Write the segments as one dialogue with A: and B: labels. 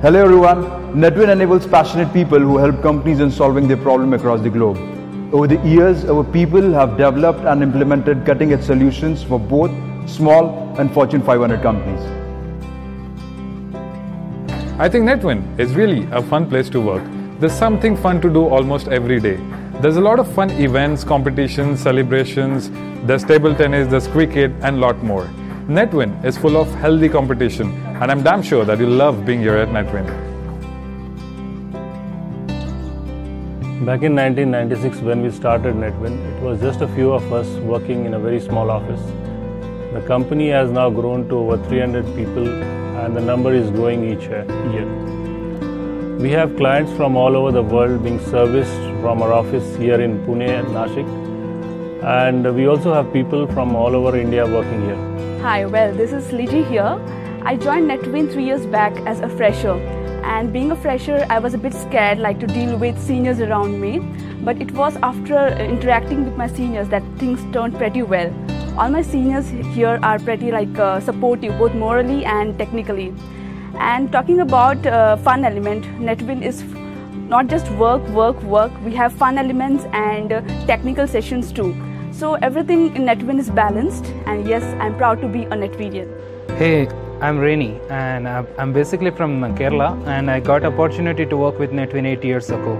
A: Hello everyone, NetWin enables passionate people who help companies in solving their problem across the globe. Over the years, our people have developed and implemented cutting edge solutions for both small and Fortune 500 companies.
B: I think NetWin is really a fun place to work. There's something fun to do almost every day. There's a lot of fun events, competitions, celebrations, there's table tennis, there's cricket, and lot more. NetWin is full of healthy competition, and I'm damn sure that you love being here at NetWin.
C: Back in 1996, when we started NetWin, it was just a few of us working in a very small office. The company has now grown to over 300 people, and the number is growing each year. We have clients from all over the world being serviced from our office here in Pune and Nashik, and we also have people from all over India working here.
D: Hi, well, this is Liji here. I joined NetWin three years back as a fresher. And being a fresher, I was a bit scared, like to deal with seniors around me. But it was after interacting with my seniors that things turned pretty well. All my seniors here are pretty like uh, supportive, both morally and technically. And talking about uh, fun element, NetWin is not just work, work, work. We have fun elements and uh, technical sessions too. So everything in NetWin is balanced, and yes, I'm proud to be a NetWinian.
E: Hey, I'm Reni, and I'm basically from Kerala, and I got opportunity to work with NetWin eight years ago.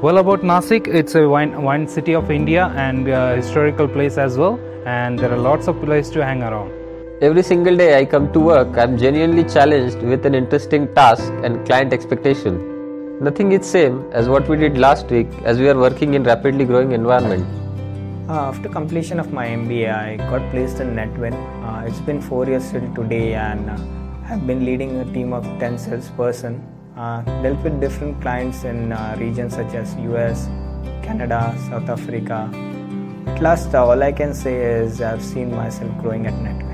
E: Well, about Nasik, it's a wine, wine city of India and a historical place as well, and there are lots of places to hang around.
F: Every single day I come to work, I'm genuinely challenged with an interesting task and client expectation. Nothing is same as what we did last week as we are working in rapidly growing environment.
G: Uh, after completion of my MBA, I got placed in NetWin. Uh, it's been four years till today, and uh, I've been leading a team of 10 salesperson. Uh, dealt with different clients in uh, regions such as US, Canada, South Africa. At last, uh, all I can say is I've seen myself growing at NetWin.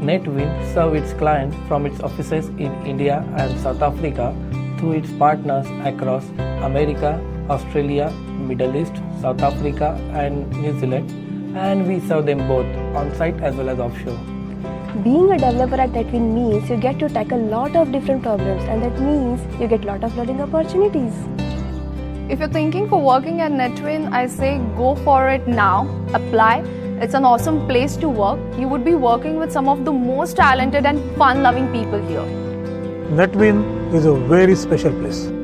H: NetWin serves its clients from its offices in India and South Africa through its partners across America, Australia, Middle East, South Africa, and New Zealand, and we serve them both on site as well as offshore.
I: Being a developer at NetWin means you get to tackle a lot of different problems, and that means you get a lot of learning opportunities.
J: If you're thinking for working at NetWin, I say go for it now, apply. It's an awesome place to work. You would be working with some of the most talented and fun loving people here.
K: NetWin is a very special place.